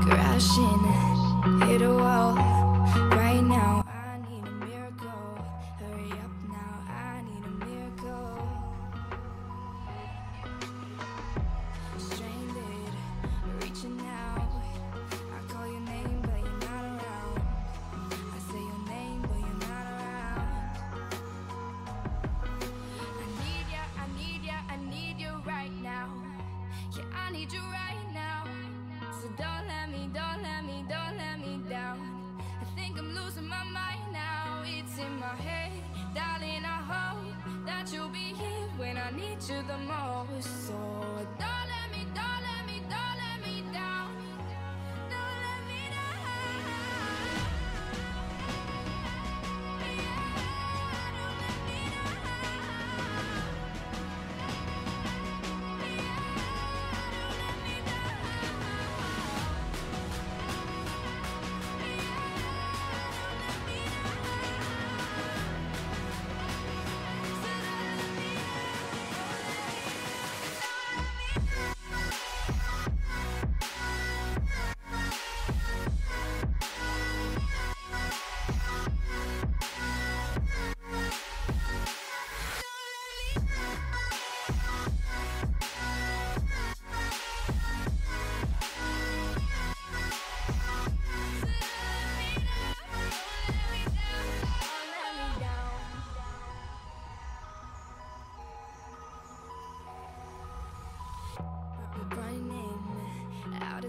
crashing, hit a wall. Right now, I need a miracle. Hurry up now, I need a miracle. Stranded, reaching out. I call your name, but you're not around. I say your name, but you're not around. I need I need I need you right now. Yeah, I need you right me, don't let me, don't let me down. I think I'm losing my mind now. It's in my head, darling. I hope that you'll be here when I need you the most. So don't